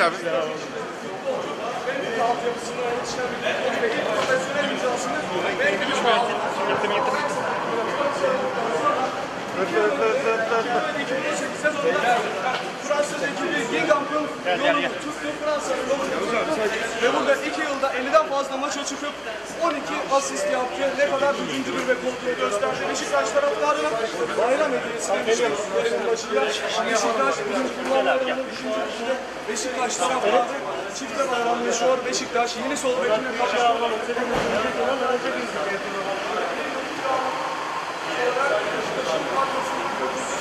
abi. altyapısını yetiştirebildik ve ilk profesyonel imzasını vermiş olduk. Gittim gittim. 2018 sezonunda Fransız ekibi Gingamp'ın yolunu tuttu, Fransa'nın ve burada 2 yılda 50'den fazla maça çıkıp 12 asist yaptı. Ne kadar hücumcu ve kontrol gösterdi. Beşiktaş taraftarına bayram hediyesi demiştik. Beşiktaş bizim kullanmalarında düşünce Beşiktaş taraftarı çifte bayramlaşıyor. Beşiktaş yeni sol bekine kavuştu. Sözleşmesi